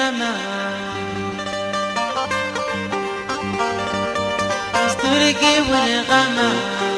والغما سترقي والغمام.